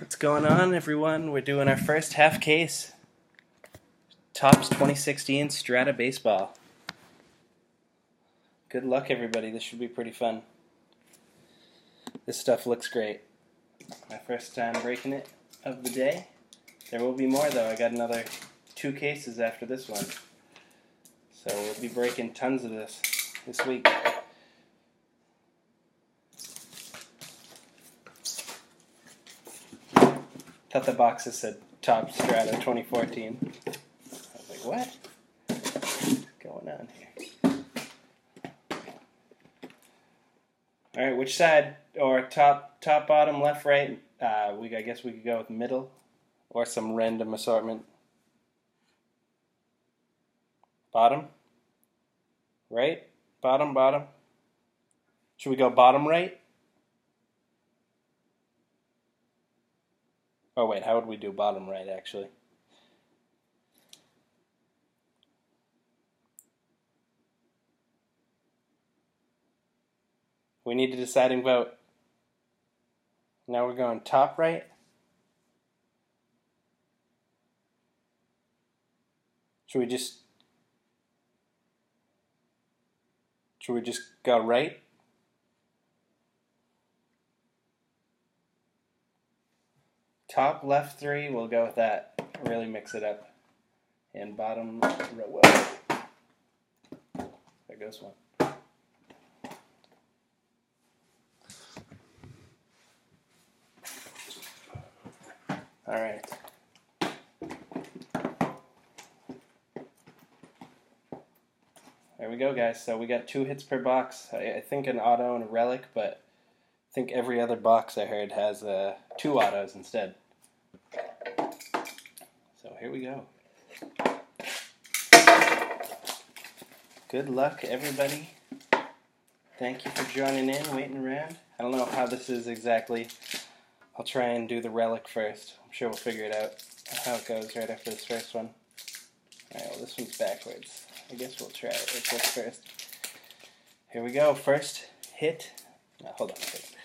What's going on, everyone? We're doing our first half case. Topps 2016 Strata Baseball. Good luck, everybody. This should be pretty fun. This stuff looks great. My first time breaking it of the day. There will be more, though. I got another two cases after this one. So we'll be breaking tons of this this week. Thought the boxes said Topps Strata 2014. I was like, what? What's going on here? All right, which side or top, top, bottom, left, right? Uh, we I guess we could go with middle, or some random assortment. Bottom, right, bottom, bottom. Should we go bottom right? Oh wait, how would we do bottom right actually? We need a deciding vote. Now we're going top right. Should we just Should we just go right? Top left three, we'll go with that. Really mix it up. And bottom row. There goes one. All right. There we go, guys. So we got two hits per box. I, I think an auto and a relic, but I think every other box I heard has uh, two autos instead. Here we go. Good luck, everybody. Thank you for joining in, waiting around. I don't know how this is exactly. I'll try and do the relic first. I'm sure we'll figure it out how it goes right after this first one. Alright, well, this one's backwards. I guess we'll try it with this first. Here we go. First hit. Hold on a second.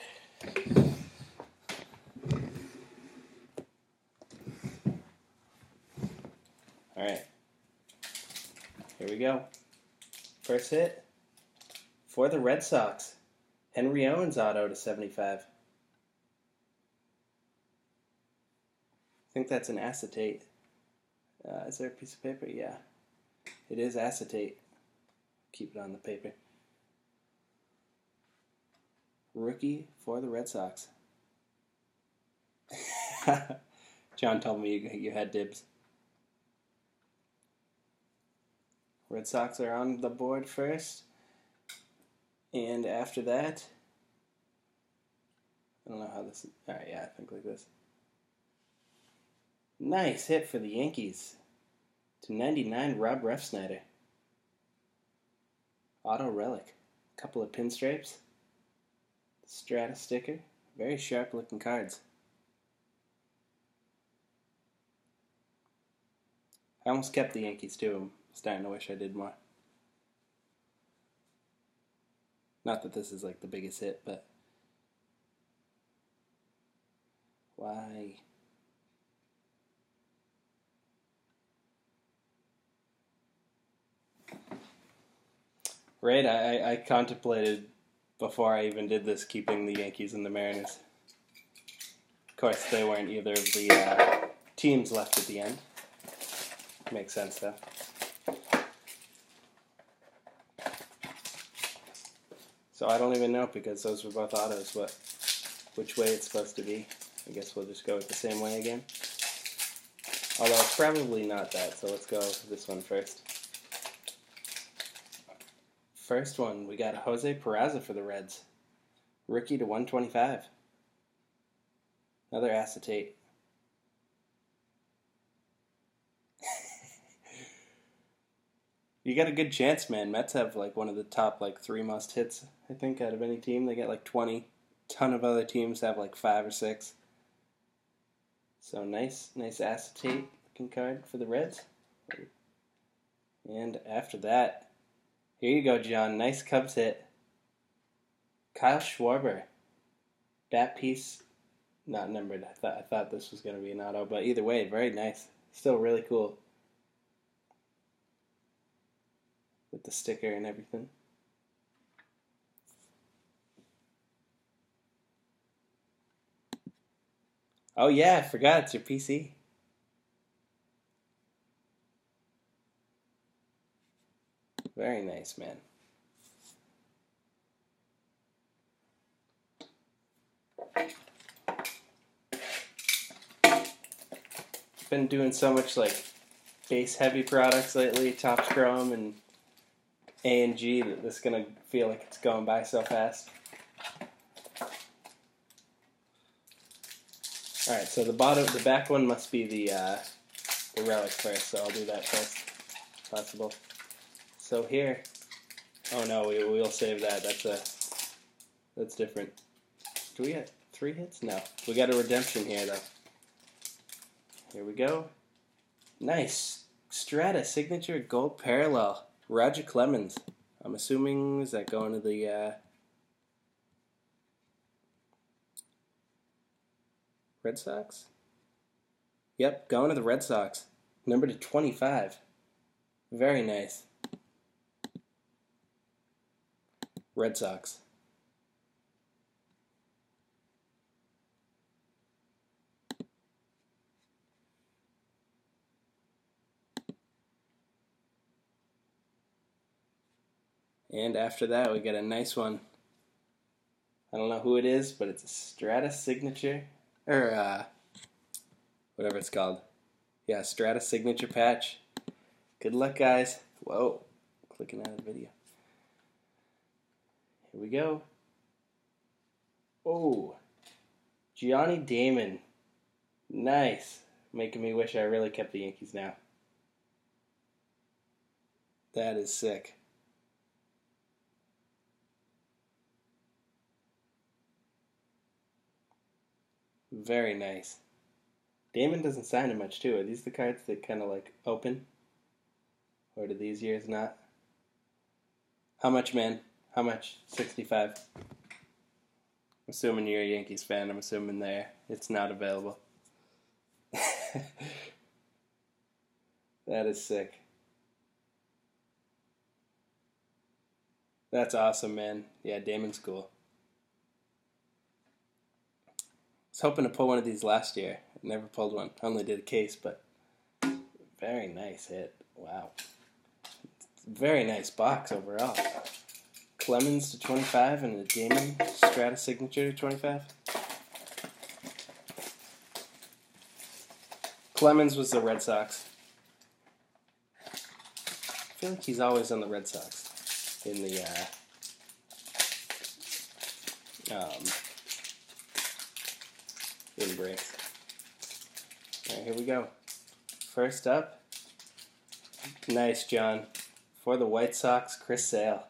Alright. Here we go. First hit for the Red Sox. Henry Owens auto to 75. I think that's an acetate. Uh, is there a piece of paper? Yeah. It is acetate. Keep it on the paper. Rookie for the Red Sox. John told me you, you had dibs. Red Sox are on the board first. And after that, I don't know how this. Alright, yeah, I think like this. Nice hit for the Yankees. To 99, Rob Refsnyder. Auto Relic. Couple of pinstripes. Strata sticker. Very sharp looking cards. I almost kept the Yankees. I'm starting to wish I did more. Not that this is like the biggest hit, but why? Right, I, I contemplated before I even did this keeping the Yankees and the Mariners. Of course, they weren't either of the uh, teams left at the end. Makes sense though. So I don't even know because those were both autos. What, which way it's supposed to be? I guess we'll just go with the same way again. Although it's probably not that, so let's go this one first. First one, we got Jose Peraza for the Reds. Rookie to 125. Another acetate. You got a good chance, man. Mets have like one of the top like three must hits, I think, out of any team. They get like 20. Ton of other teams have like five or six. So nice, nice acetate looking card for the Reds. And after that, here you go, John. Nice Cubs hit. Kyle Schwarber. Bat piece not numbered. I thought I thought this was gonna be an auto, but either way, very nice. Still really cool. With the sticker and everything. Oh yeah, I forgot it's your PC. Very nice, man. Been doing so much like base heavy products lately, Topps Chrome and A and G that this is gonna feel like it's going by so fast. All right, so the bottom, the back one must be the uh, the relic first. So I'll do that first, if possible. So here, oh no, we we'll save that. That's a that's different. Do we get three hits? No, we got a redemption here though. Here we go. Nice Strata signature gold parallel. Roger Clemens. I'm assuming is that going to the uh, Red Sox? Yep, going to the Red Sox. Number to 25. Very nice. Red Sox. And after that, we get a nice one. I don't know who it is, but it's a Strata signature or uh, whatever it's called. Yeah, Strata signature patch. Good luck, guys. Whoa, clicking out of the video. Here we go. Oh, Johnny Damon. Nice. Making me wish I really kept the Yankees now. That is sick. Very nice. Damon doesn't sign it much too. Are these the cards that kind of like open? Or do these years not? How much, man? How much? 65. I'm assuming you're a Yankees fan. I'm assuming there it's not available. that is sick. That's awesome, man. Yeah, Damon's cool. Was hoping to pull one of these last year. Never pulled one. I Only did a case, but very nice hit. Wow. Very nice box overall. Clemens to 25 and a Damon Strata signature to 25. Clemens was the Red Sox. I feel like he's always on the Red Sox in the uh, um, in breaks. Alright, here we go. First up, nice, John. For the White Sox, Chris Sale.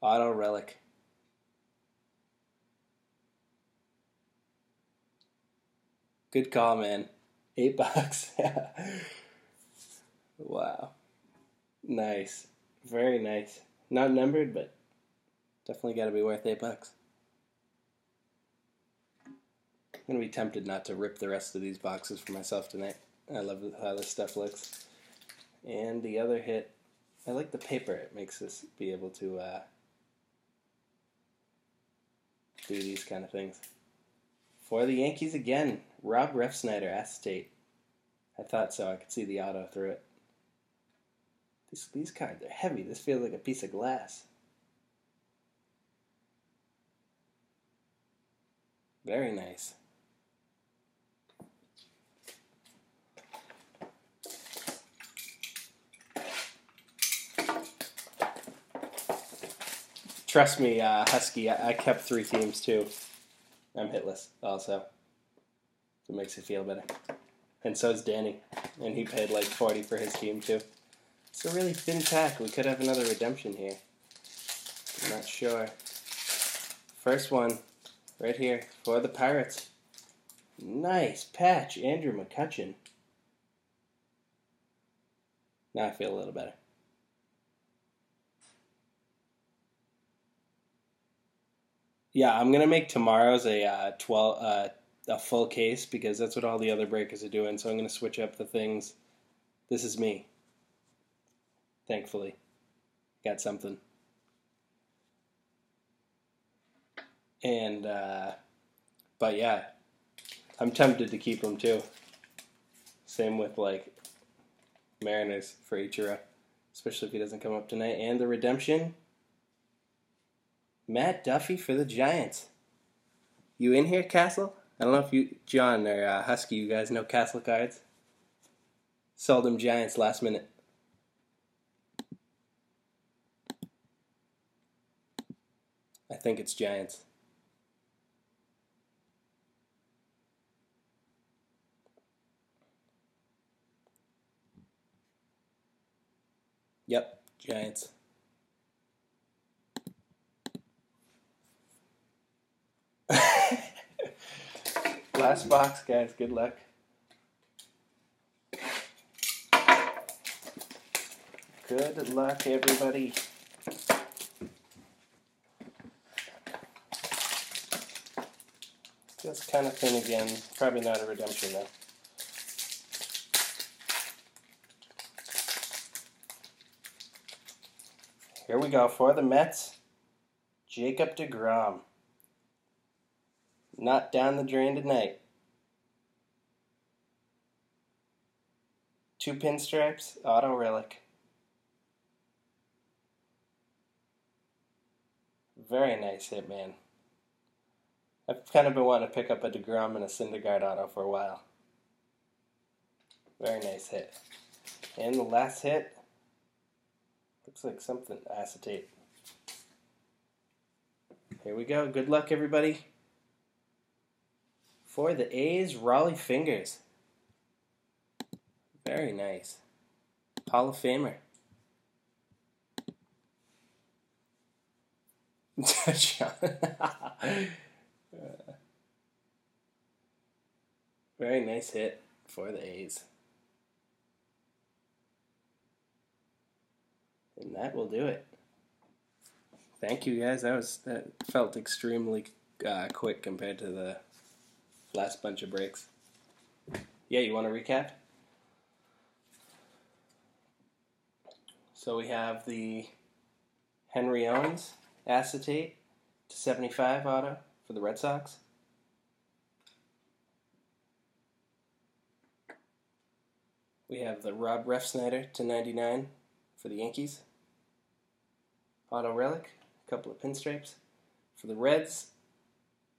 Auto Relic. Good call, man. Eight bucks. wow. Nice. Very nice. Not numbered, but definitely got to be worth eight bucks. I'm gonna be tempted not to rip the rest of these boxes for myself tonight. I love how this stuff looks. And the other hit, I like the paper. It makes us be able to uh, do these kind of things. For the Yankees again, Rob Refsnyder, acetate. I thought so. I could see the auto through it. These, these cards are heavy. This feels like a piece of glass. Very nice. Trust me, uh, Husky, I, I, kept three teams too. I'm hitless also. It makes you feel better. And so is Danny. And he paid like 40 for his team too. It's a really thin pack. We could have another redemption here. I'm not sure. First one, right here, for the Pirates. Nice patch, Andrew McCutchen. Now I feel a little better. Yeah, I'm gonna make tomorrow's a uh, twelve uh, a full case because that's what all the other breakers are doing. So I'm gonna switch up the things. This is me. Thankfully, got something. And uh, but yeah, I'm tempted to keep them too. Same with like Mariners for Ichiro, especially if he doesn't come up tonight. And the redemption. Matt Duffy for the Giants. You in here, Castle? I don't know if you, John or uh, Husky, you guys know Castle cards. Sold them Giants last minute. I think it's Giants. Yep, Giants. Last box, guys. Good luck. Good luck, everybody. Feels kind of thin again. Probably not a redemption, though. Here we go for the Mets. Jacob DeGrom. Not down the drain tonight. Two pinstripes, auto relic. Very nice hit, man. I've kind of been wanting to pick up a DeGrom and a Syndergaard auto for a while. Very nice hit. And the last hit, Looks like something acetate. Here we go. Good luck, everybody. For the A's, Rollie Fingers. Very nice. Hall of Famer. Very nice hit for the A's. And that will do it. Thank you guys. That was that felt extremely uh, quick compared to the last bunch of breaks. Yeah, you want to recap? So we have the Henry Owens acetate to 75 auto for the Red Sox. We have the Rob Refsnyder to 99 for the Yankees. Auto Relic, a couple of pinstripes. For the Reds,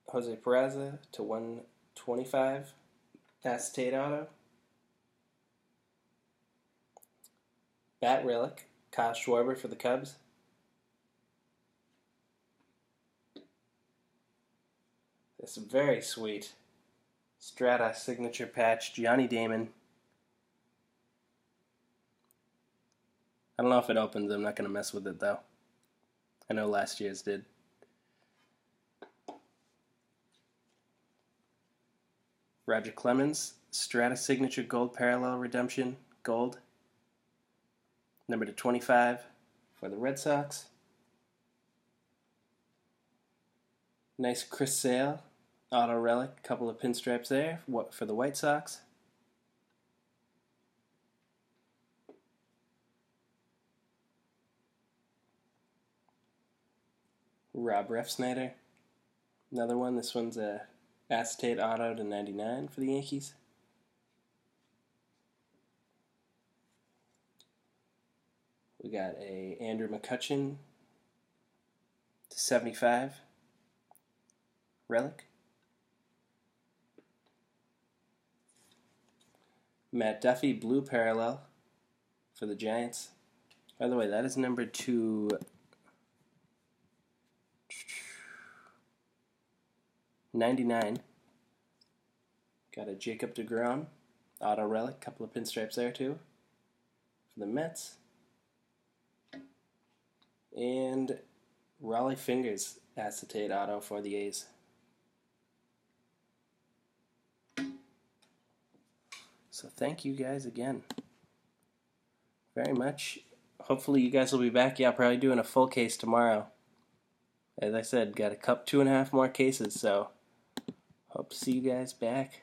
Jose Peraza to 125. Acetate Auto. Bat Relic, Kyle Schwarber for the Cubs. This very sweet Strata signature patch, Johnny Damon. I don't know if it opens. I'm not going to mess with it though. I know last year's did. Roger Clemens, Strata Signature Gold Parallel Redemption, Gold. Number to 25 for the Red Sox. Nice Chris Sale, auto relic, couple of pinstripes there for the White Sox. Rob Refsnyder. Another one. This one's a acetate auto to 99 for the Yankees. We got a Andrew McCutchen to 75 relic. Matt Duffy blue parallel for the Giants. By the way, that is number two 99. Got a Jacob DeGrom auto relic, couple of pinstripes there too for the Mets. And Rollie Fingers acetate auto for the A's. So thank you guys again very much. Hopefully you guys will be back. Yeah, probably doing a full case tomorrow. as I said, got a cup two and a half more cases, so hope to see you guys back